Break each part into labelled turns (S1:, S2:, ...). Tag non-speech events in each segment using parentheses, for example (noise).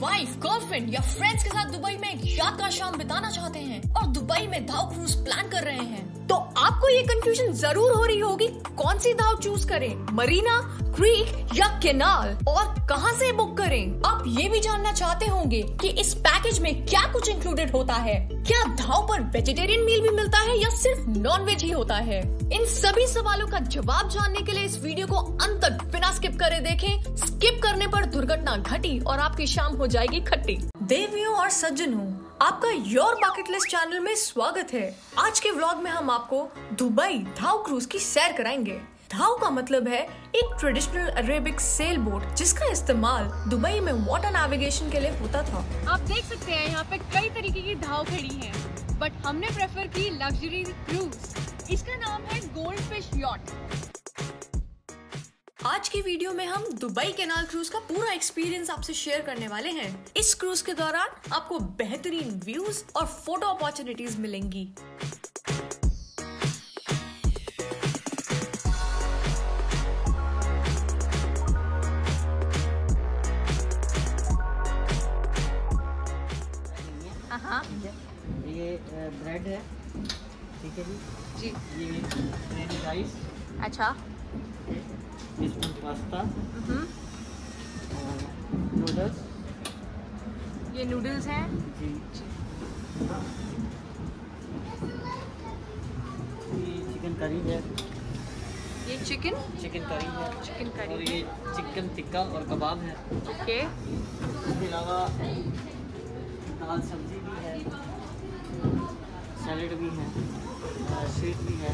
S1: Wife girlfriend या friends के साथ दुबई में एक यात्रा शाम बिताना चाहते हैं और दुबई में धाव क्रूज प्लान कर रहे हैं। तो आपको ये कंफ्यूजन ज़रूर हो रही होगी, कौन सी धाव चूज़ करें? मरीना, क्रीक या केनाल? और कहाँ से बुक करें? आप ये भी जानना चाहते होंगे कि इस पैकेज में क्या कुछ इंक्लूडेड होता है। क्या धाव पर वेजिटेरियन मील भी मिलता है या सिर्फ़ नॉन वेज ही होता है। इन सभी सवालों का जवाब जानने के लिए इस वीडियो को अंत तक बिना स्किप करे देखें। स्किप करने पर दुर्घटना घटी और आपकी शाम हो जाएगी खट्टी। देवियों और सज्जनों आपका योर बकेट लिस्ट चैनल में स्वागत है। आज के व्लॉग में हम आपको दुबई धाव क्रूज की सैर कराएँगे। धाव का मतलब है एक ट्रेडिशनल अरेबिक सेल बोट जिसका इस्तेमाल दुबई में वाटर नेविगेशन के लिए होता था।
S2: आप देख सकते हैं यहाँ पे कई तरीके की धाव खड़ी हैं, बट हमने प्रेफर की लग्जरी क्रूज इसका नाम है गोल्ड फ़िश यॉट
S1: आज की वीडियो में हम दुबई केनाल क्रूज का पूरा एक्सपीरियंस आपसे शेयर करने वाले हैं। इस क्रूज के दौरान आपको बेहतरीन व्यूज़ और फ़ोटो अपॉर्चुनिटीज़ मिलेंगी।
S2: हाँ
S3: ये ब्रेड है। ठीक है जी?
S2: जी।
S3: ये प्लेन राइस
S2: अच्छा।
S3: इसमें पास्ता और नूडल्स
S2: ये नूडल्स हैं।
S3: जी। ये चिकन करी है।
S2: ये चिकन
S3: चिकन करी है।
S2: चिकन करी और
S3: ये चिकन टिक्का और कबाब है।
S2: ओके
S3: इसके अलावा दाल सब्ज़ी भी है। सैलड भी है स्वीट भी है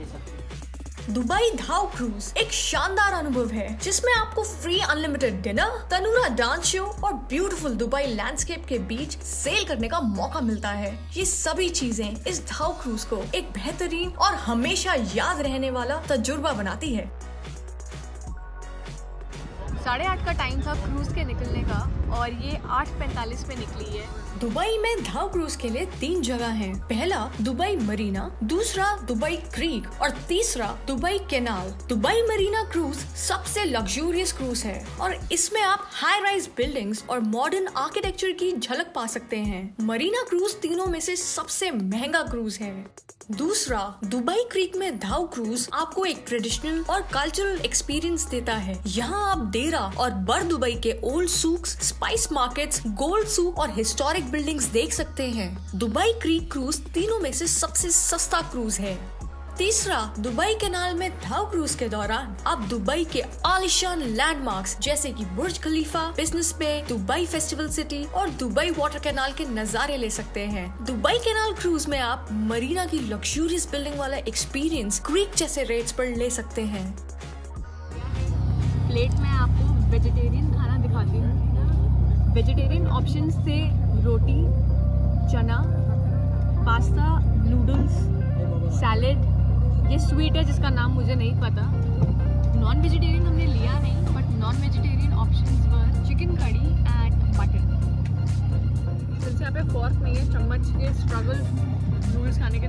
S3: ये सब।
S1: दुबई धाव क्रूज एक शानदार अनुभव है जिसमें आपको free unlimited dinner tanoura dance show और ब्यूटीफुल दुबई लैंडस्केप के बीच सेल करने का मौका मिलता है। ये सभी चीज़ें इस धाव क्रूज को एक बेहतरीन और हमेशा याद रहने वाला तजुर्बा बनाती है।
S2: साढ़े आठ का टाइम था क्रूज के निकलने का। और ये आठ पैंतालीस पे निकली है।
S1: दुबई में धाव क्रूज के लिए तीन जगह हैं। पहला, दुबई मरीना, दूसरा, दुबई क्रीक और तीसरा, Dubai Canal. Dubai Marina cruise सबसे लग्जूरियस क्रूज है और इसमें आप हाई राइज बिल्डिंग्स और मॉडर्न आर्किटेक्चर की झलक पा सकते हैं। मरीना क्रूज तीनों में से सबसे महँगा क्रूज है। दूसरा, दुबई क्रीक में धाव क्रूज आपको एक ट्रेडिशनल और कल्चरल एक्सपीरियंस देता है। यहाँ आप डेरा और बर दुबई के old souks spice markets gold souk और हिस्टोरिक बिल्डिंग्स देख सकते हैं। दुबई क्रीक क्रूज तीनों में से सबसे सस्ता क्रूज है। तीसरा, दुबई केनाल में धाव क्रूज के दौरान आप दुबई के आलिशान लैंडमार्क्स जैसे कि Burj Khalifa Business Bay Dubai Festival City और दुबई वाटर कैनाल के नजारे ले सकते हैं। दुबई केनाल क्रूज में आप मरीना की लग्जूरियस बिल्डिंग वाला एक्सपीरियंस क्रीक जैसे रेट्स पर ले सकते हैं।
S2: प्लेट में आपको वेजिटेरियन खाना वेजिटेरियन ऑप्शंस थे रोटी, चना, पास्ता, नूडल्स, सैलेड। ये स्वीट है, जिसका नाम मुझे नहीं पता। नॉन वेजिटेरियन हमने लिया नहीं but non vegetarian options were chicken curry and mutton since यहाँ पे फॉर्क नहीं है, चम्मच के स्ट्रगल नूडल्स खाने के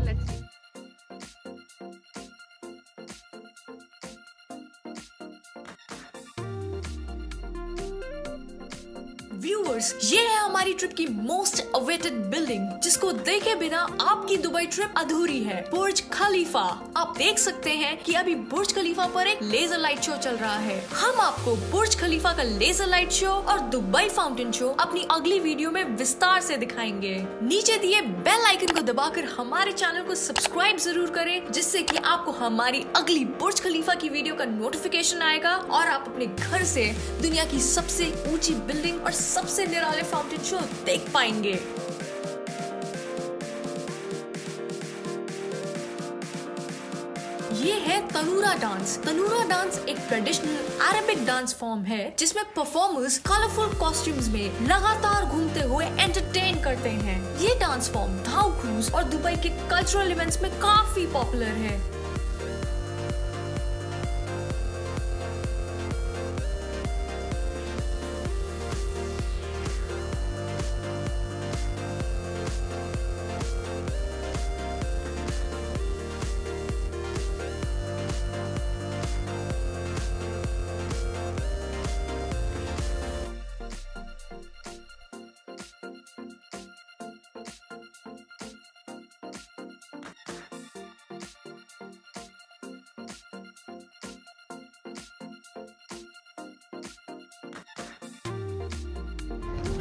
S1: व्यूअर्स ये है हमारी ट्रिप की मोस्ट अवेटेड बिल्डिंग जिसको देखे बिना आपकी दुबई ट्रिप अधूरी है बुर्ज खलीफा आप देख सकते हैं कि अभी बुर्ज खलीफा पर एक लेजर लाइट शो चल रहा है। हम आपको बुर्ज खलीफा का लेजर लाइट शो और दुबई फाउंटेन शो अपनी अगली वीडियो में विस्तार से दिखाएँगे। नीचे दिए बेल आइकन को दबाकर हमारे चैनल को सब्सक्राइब ज़रूर करें, जिससे कि आपको हमारी अगली बुर्ज खलीफा की वीडियो का नोटिफिकेशन आएगा और आप अपने घर से दुनिया की सबसे ऊँची बिल्डिंग और सबसे निराले फाउंटेन शो देख पाएँगे। ये है तनूरा डांस। तनूरा डांस एक ट्रेडिशनल अरेबिक डांस फॉर्म है, जिसमें परफॉर्मर्स कलरफुल कॉस्ट्यूम्स में लगातार घूमते हुए एंटरटेन करते हैं। ये डांस फॉर्म धाव क्रूज और दुबई के कल्चरल इवेंट्स में काफ़ी पॉपुलर है।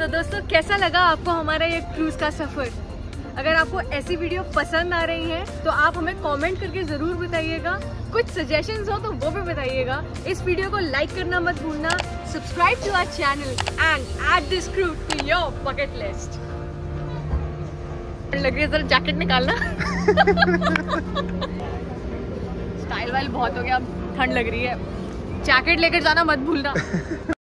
S2: तो दोस्तों, कैसा लगा आपको हमारा ये क्रूज का सफ़र? अगर आपको ऐसी वीडियो पसंद आ रही है तो आप हमें कमेंट करके ज़रूर बताइएगा। कुछ सजेशंस हो तो वो भी बताइएगा। इस वीडियो को लाइक करना मत भूलना। Subscribe to our channel and add this cruise to your bucket list लग रही है जरा जैकेट निकालना। (laughs) स्टाइल वाइल बहुत हो गया अब ठंड लग रही है। जैकेट लेकर जाना मत भूलना। (laughs)